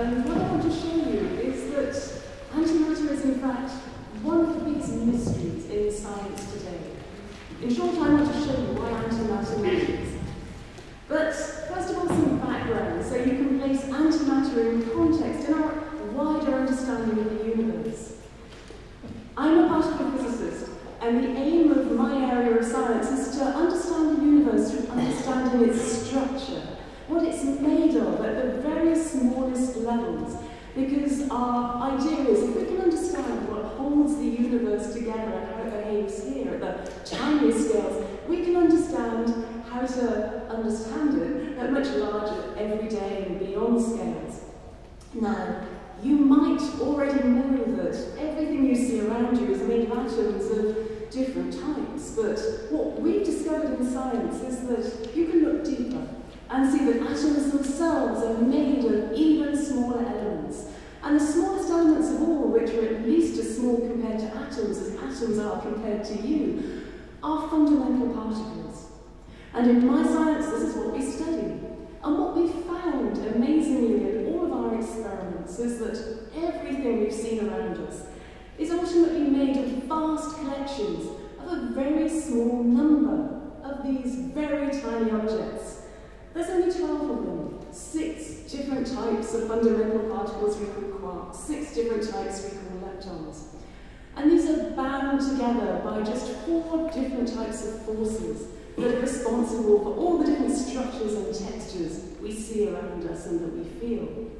And what I want to show you is that antimatter is in fact one of the biggest mysteries in science today. In short, I want to show you why antimatter matters. But first of all, some background so you can place antimatter in context in our wider understanding of the universe. I'm a particle physicist, and the aim of my area of science is to understand the universe through understanding its structure, what it's made at the very smallest levels. Because our idea is if we can understand what holds the universe together and how it behaves here at the tiniest scales, we can understand how to understand it at much larger, everyday and beyond scales. Now, you might already know that everything you see around you is made of atoms of different types, but what we've discovered in science is that you can look deeper and see that atoms themselves are made of even smaller elements. And the smallest elements of all, which are at least as small compared to atoms as atoms are compared to you, are fundamental particles. And in my science, this is what we study. And what we found, amazingly, in all of our experiments is that everything we've seen around us is ultimately made of vast collections of a very small number of these very tiny objects. There's only 12 of them, six different types of fundamental particles we call quarks, six different types we call leptons. And these are bound together by just four different types of forces that are responsible for all the different structures and textures we see around us and that we feel.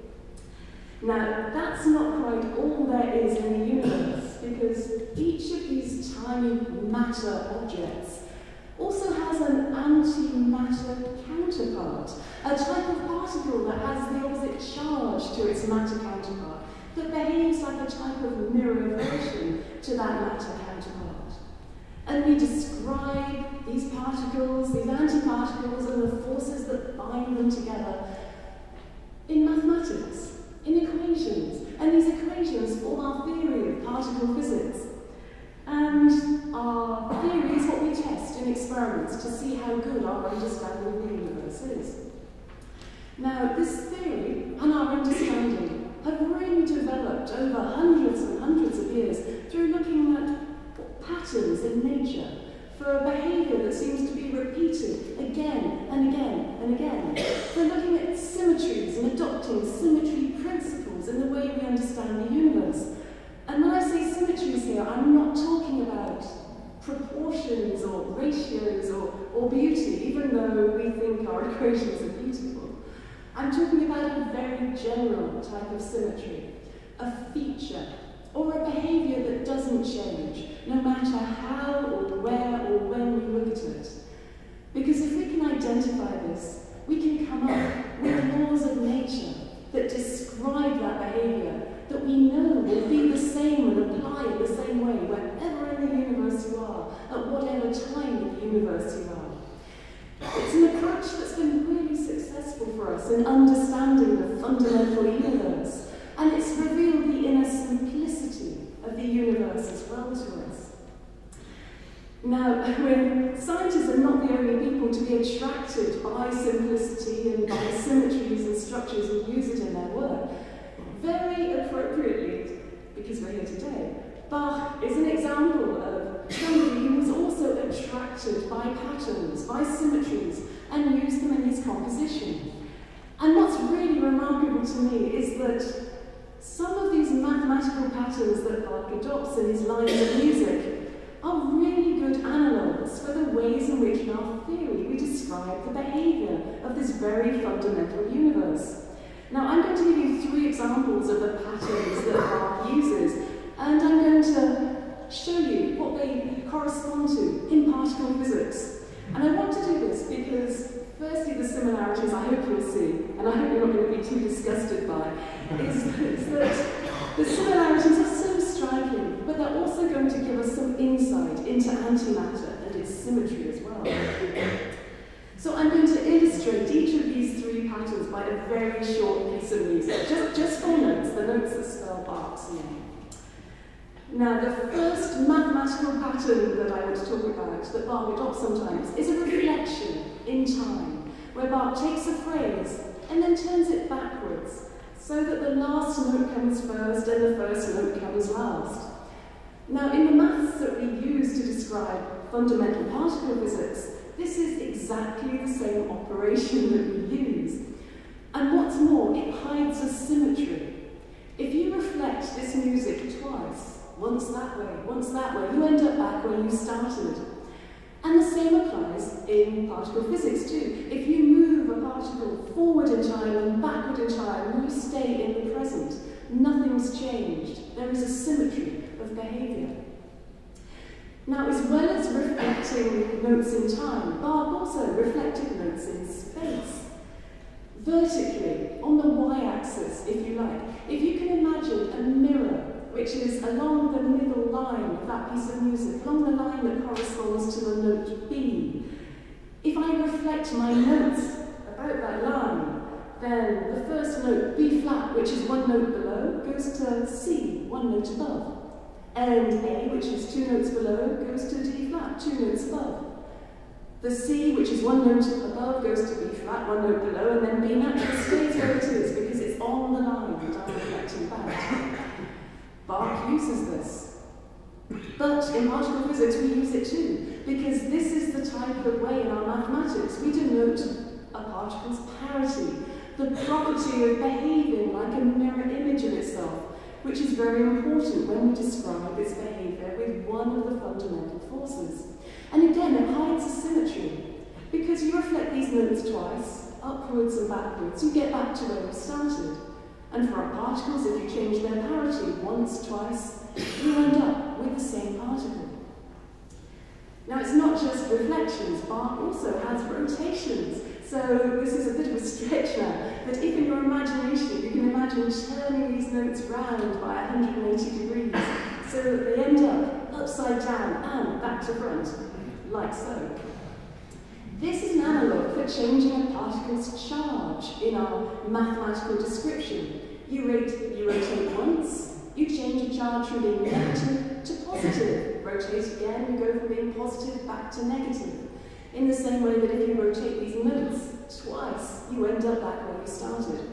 Now, that's not quite all there is in the universe, because each of these tiny matter objects also has an antimatter counterpart, a type of particle that has the opposite charge to its matter counterpart, that behaves like a type of mirror version to that matter counterpart. And we describe these particles, these antiparticles, and the forces that bind them together in mathematics, in equations. And these equations form our theory of particle physics. And our theory is what we experiments to see how good our understanding of the universe is. Now, this theory and our understanding have really developed over hundreds and hundreds of years through looking at patterns in nature for a behaviour that seems to be repeated again and again and again. We're looking at symmetries and adopting symmetry principles in the way we understand the universe. And when I say symmetries here, I'm not talking about proportions or ratios or, or beauty, even though we think our equations are beautiful. I'm talking about a very general type of symmetry, a feature, or a behaviour that doesn't change, no matter how or where or when we look at it. Because if we can identify this, we can come up with laws of nature that describe that behaviour that we know will be the same and apply in the same way wherever in the universe time in the universe you are. It's an approach that's been really successful for us in understanding the fundamental universe, and it's revealed the inner simplicity of the universe as well to us. Now, when scientists are not the only people to be attracted by simplicity and by symmetries and structures and use it in their work, very appropriately, because we're here today, Bach is an example of who was also attracted by patterns, by symmetries, and used them in his composition. And what's really remarkable to me is that some of these mathematical patterns that Bach adopts in his lines of music are really good analogues for the ways in which in our theory we describe the behaviour of this very fundamental universe. Now, I'm going to give you three examples of the patterns that Bach uses, and I'm going to show you what they correspond to in particle physics. And I want to do this because, firstly, the similarities I hope you'll see, and I hope you're not going to be too disgusted by, is, is that the similarities are so striking, but they're also going to give us some insight into antimatter and its symmetry as well. So I'm going to illustrate each of these three patterns by a very short piece of music, just, just four notes, the notes that spell Bach's name. Now, the first mathematical pattern that I want to talk about, that Bach adopts sometimes, is a reflection in time, where Bach takes a phrase and then turns it backwards, so that the last note comes first and the first note comes last. Now, in the maths that we use to describe fundamental particle physics, this is exactly the same operation that we use. And what's more, it hides a symmetry. If you reflect this music twice, once that way, once that way, you end up back where you started. And the same applies in particle physics too. If you move a particle forward in time and backward in time, you stay in the present. Nothing's changed. There is a symmetry of behaviour. Now, as well as reflecting notes in time, Bach also reflected notes in space. Vertically, on the y-axis, if you like, if you can imagine a mirror which is along the middle line of that piece of music, along the line that corresponds to the note B. If I reflect my notes about that line, then the first note, B flat, which is one note below, goes to C, one note above. And A, which is two notes below, goes to D flat, two notes above. The C, which is one note above, goes to B flat, one note below, and then B naturally stays where it is because it's on the line that I'm reflecting back. Bach uses this. But in particle physics, we use it too, because this is the type of way in our mathematics we denote a particle's parity, the property of behaving like a mirror image of itself, which is very important when we describe its behavior with one of the fundamental forces. And again, it hides a symmetry, because you reflect these notes twice, upwards and backwards, you get back to where you started. And for our particles, if you change their parity once, twice, you end up with the same particle. Now, it's not just reflections, Bach also has rotations. So this is a bit of a stretch but if in your imagination you can imagine turning these notes round by 180 degrees so that they end up upside down and back to front, like so. This is an analogue for changing a particle's charge in our mathematical description. You, rate, you rotate once, you change a charge from being negative to positive. Rotate again, you go from being positive back to negative. In the same way that if you rotate these notes twice, you end up back where you started.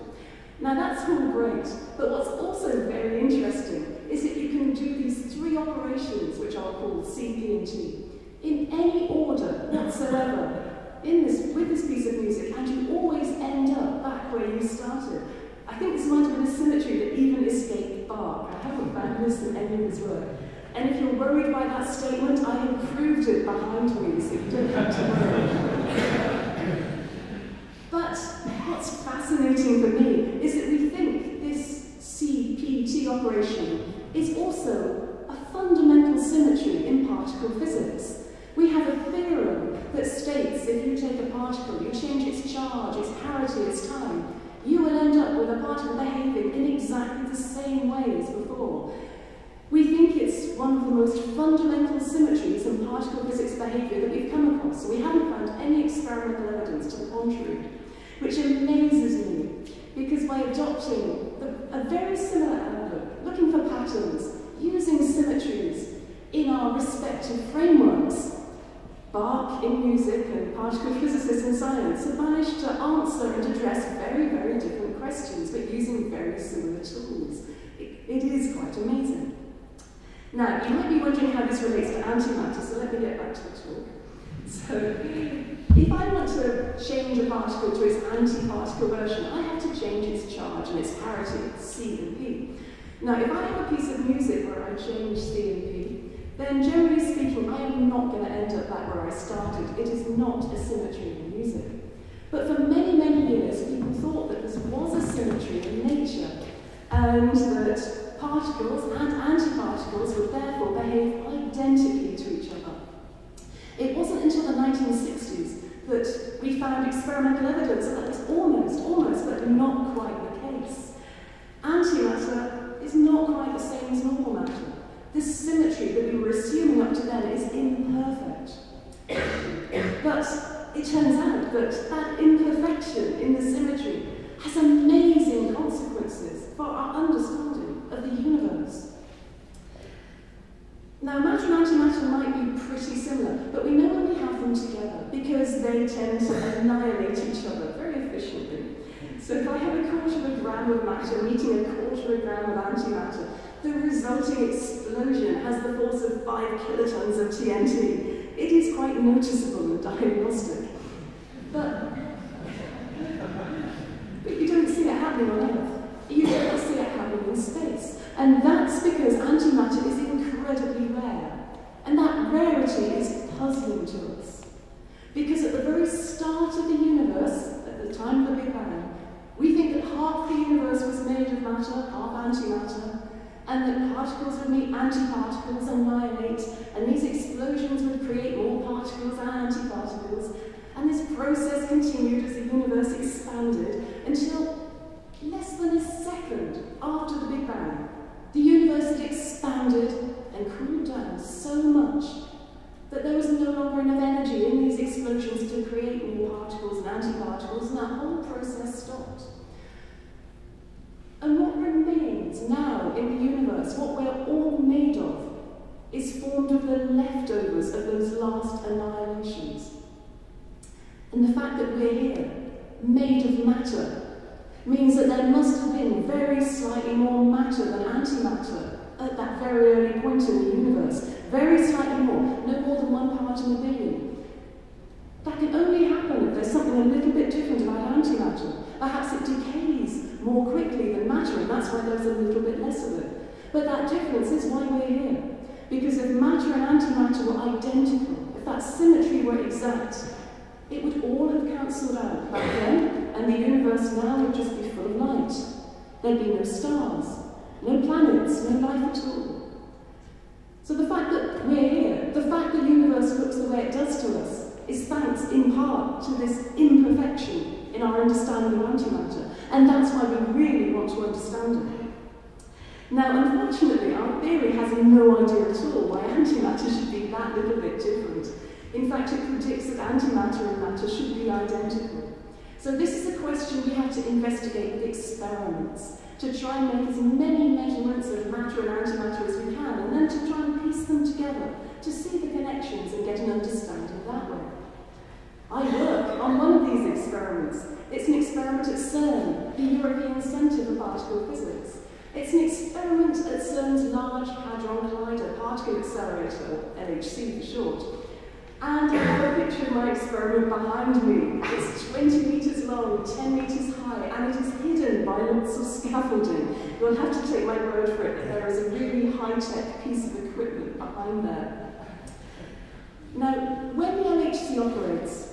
Now that's all great, but what's also very interesting is that you can do these three operations, which are called C, P, and T, in any order whatsoever in this, with this piece of music, and you always end up back where you started. I think this might have been a symmetry that even escaped Bach. I haven't found this in any of his work. And if you're worried by that statement, I have proved it behind me, so you don't have to worry. but what's fascinating for me is that we think this CPT operation is also a fundamental symmetry in particle physics. We have a theorem that you take a particle, you change its charge, its parity, its time, you will end up with a particle behaving in exactly the same way as before. We think it's one of the most fundamental symmetries in particle physics behaviour that we've come across. We haven't found any experimental evidence to the contrary, which amazes me, because by adopting the, a very similar outlook, looking for patterns, using symmetries in our respective frameworks, Bach in music and particle physicists in science have managed to answer and address very, very different questions, but using very similar tools. it, it is quite amazing. Now, you might be wondering how this relates to antimatter, so let me get back to the talk. So, if I want to change a particle to its antiparticle version, I have to change its charge and its parity, C and P. Now, if I have a piece of music where I change C and P, then generally speaking, I am not going to end up back where I started. It is not a symmetry in music. But for many, many years, people thought that this was a symmetry in nature, and that particles and antiparticles would therefore behave identically to each other. It wasn't until the 1960s that we found experimental evidence that that was almost, almost, but not quite the case. Antimatter is not quite the same as normal matter. This symmetry that we were assuming up to then is imperfect. but it turns out that that imperfection in the symmetry has amazing consequences for our understanding of the universe. Now, matter and antimatter might be pretty similar, but we know when we have them together because they tend to annihilate each other very efficiently. So if I have a quarter of a gram of matter meeting a quarter of a gram of antimatter, the resulting explosion has the force of 5 kilotons of TNT. It is quite noticeable and diagnostic. But, but you don't see it happening on Earth. You don't see it happening in space. And that's because antimatter is incredibly rare. And that rarity is puzzling to us. Because at the very start of the universe, at the time of the Big Bang, we think that half the universe was made of matter, half antimatter, and that particles would meet antiparticles, and annihilate, and these explosions would create more particles and antiparticles. And this process continued as the universe expanded until less than a second after the Big Bang, the universe had expanded and cooled down so much that there was no longer enough energy in these explosions to create more particles and antiparticles, and that whole process stopped. And what now in the universe, what we're all made of, is formed of the leftovers of those last annihilations. And the fact that we're here, made of matter, means that there must have been very slightly more matter than antimatter at that very early point in the universe. Very slightly more, no more than one part in a billion. That can only happen if there's something a little bit different about antimatter. Perhaps it decays more quickly than matter, and that's why there's a little bit less of it. But that difference is why we're here. Because if matter and antimatter were identical, if that symmetry were exact, it would all have cancelled out back then, and the universe now would just be full of light. There'd be no stars, no planets, no life at all. So the fact that we're here, the fact the universe looks the way it does to us, is thanks in part to this imperfection in our understanding of antimatter. And that's why we really want to understand it. Now, unfortunately, our theory has no idea at all why antimatter should be that little bit different. In fact, it predicts that antimatter and matter should be identical. So this is a question we have to investigate with experiments, to try and make as many measurements of matter and antimatter as we can, and then to try and piece them together, to see the connections and get an understanding that way. I work on one of these experiments. It's an experiment at CERN, the European Centre for Particle Physics. It's an experiment at CERN's Large Hadron Collider Particle Accelerator, LHC for short. And I have a picture of my experiment behind me. It's 20 metres long, 10 metres high, and it is hidden by lots of scaffolding. You'll have to take my word for it that there is a really high-tech piece of equipment behind there. Now, when the LHC operates,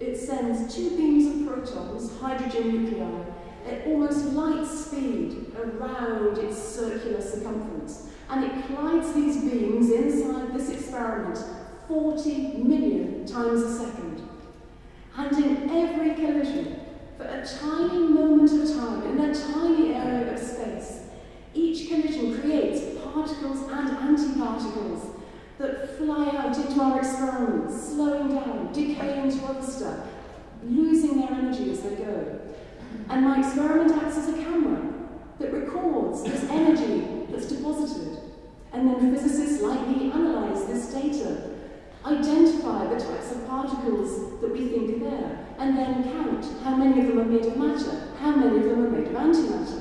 it sends two beams of protons, hydrogen nuclei, at almost light speed around its circular circumference. And it collides these beams inside this experiment 40 million times a second. And in every collision, for a tiny moment of time, in a tiny area of space, each collision creates particles and antiparticles that fly out into our experiments, slowing down, decaying to other stuff, losing their energy as they go. And my experiment acts as a camera that records this energy that's deposited. And then physicists like me analyze this data, identify the types of particles that we think are there, and then count how many of them are made of matter, how many of them are made of antimatter.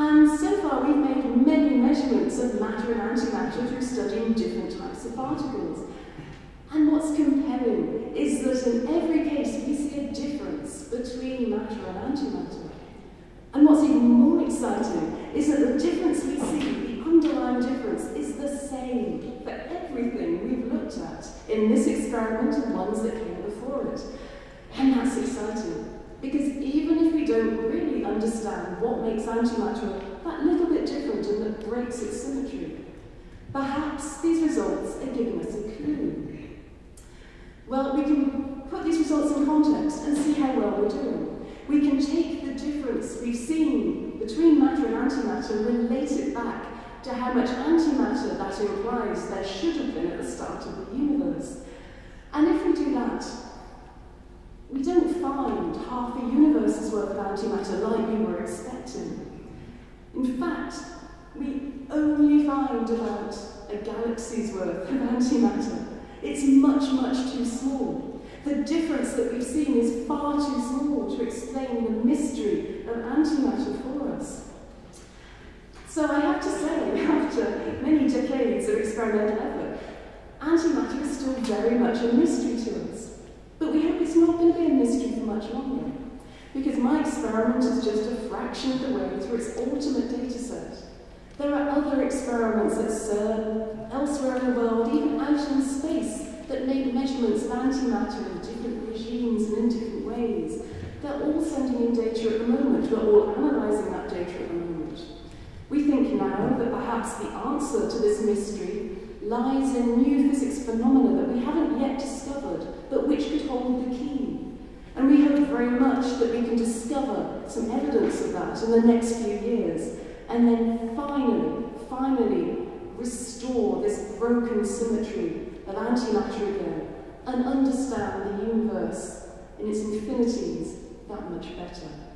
And so far we've made many measurements of matter and antimatter through studying different types of particles. And what's compelling is that in every case we see a difference between matter and antimatter. And what's even more exciting is that the difference we see, the underlying difference, is the same for everything we've looked at in this experiment and ones that came before it. And that's exciting, because even if we don't really understand what makes antimatter that little bit different and that breaks its symmetry, perhaps these results are giving us a clue. Well, we can put these results in context and see how well we're doing. We can take the difference we've seen between matter and antimatter and relate it back to how much antimatter that implies there should have been at the start of the universe. And if we do that, we don't find half a universe's worth of antimatter like we were expecting. In fact, we only find about a galaxy's worth of antimatter. It's much, much too small. The difference that we've seen is far too small to explain the mystery of antimatter for us. So I have to say, after many decades of experimental effort, antimatter is still very much a mystery to us. But we hope it's not going to be a mystery for much longer, because my experiment is just a fraction of the way through its ultimate data set. There are other experiments at CERN, elsewhere in the world, even out in space, that make measurements of antimatter in different regimes and in different ways. They're all sending in data at the moment. We're all analysing that data at the moment. We think now that perhaps the answer to this mystery lies in new physics phenomena that we haven't yet discovered, but which could hold the key. And we hope very much that we can discover some evidence of that in the next few years, and then finally, finally restore this broken symmetry of antimatter again and understand the universe in its infinities that much better.